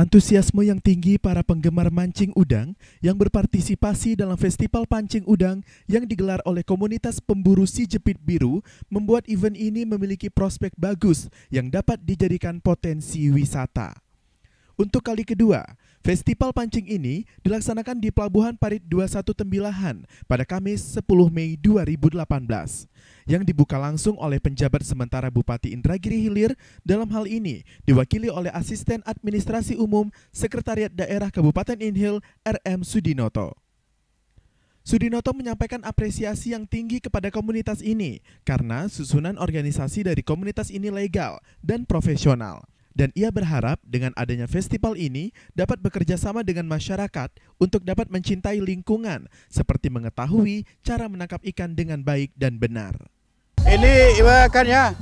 Antusiasme yang tinggi para penggemar mancing udang yang berpartisipasi dalam festival pancing udang yang digelar oleh komunitas pemburu si jepit biru membuat event ini memiliki prospek bagus yang dapat dijadikan potensi wisata. Untuk kali kedua, festival pancing ini dilaksanakan di Pelabuhan Parit 21 Tembilahan pada Kamis 10 Mei 2018 yang dibuka langsung oleh penjabat sementara Bupati Indragiri Hilir dalam hal ini diwakili oleh Asisten Administrasi Umum Sekretariat Daerah Kabupaten Inhil RM Sudinoto. Sudinoto menyampaikan apresiasi yang tinggi kepada komunitas ini karena susunan organisasi dari komunitas ini legal dan profesional dan ia berharap dengan adanya festival ini dapat bekerja sama dengan masyarakat untuk dapat mencintai lingkungan seperti mengetahui cara menangkap ikan dengan baik dan benar. Ini kan ya,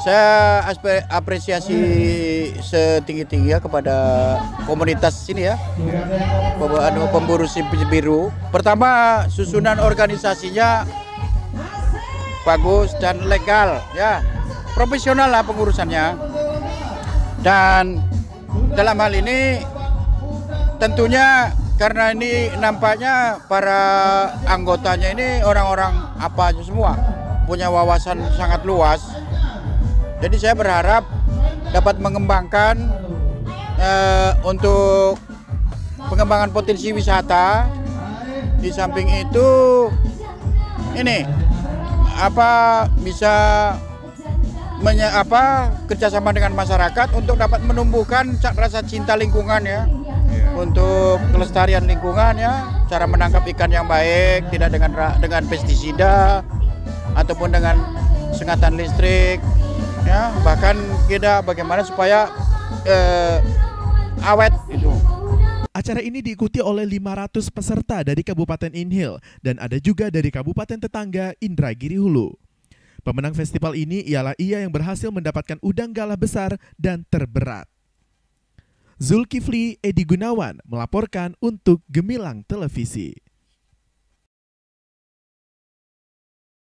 saya apresiasi setinggi-tinggi ya kepada komunitas sini ya, anu, pemburu simpis biru. Pertama, susunan organisasinya bagus dan legal ya, profesional lah pengurusannya dan dalam hal ini tentunya karena ini nampaknya para anggotanya ini orang-orang apa aja semua punya wawasan sangat luas. Jadi saya berharap dapat mengembangkan uh, untuk pengembangan potensi wisata. Di samping itu ini apa bisa menye, apa kerjasama dengan masyarakat untuk dapat menumbuhkan rasa cinta lingkungan ya yeah. untuk kelestarian lingkungan ya cara menangkap ikan yang baik tidak dengan dengan pestisida ataupun dengan sengatan listrik ya bahkan kita bagaimana supaya eh, awet itu Acara ini diikuti oleh 500 peserta dari Kabupaten Inhil dan ada juga dari kabupaten tetangga Indragiri Hulu. Pemenang festival ini ialah ia yang berhasil mendapatkan udang galah besar dan terberat. Zulkifli Edi Gunawan melaporkan untuk Gemilang Televisi.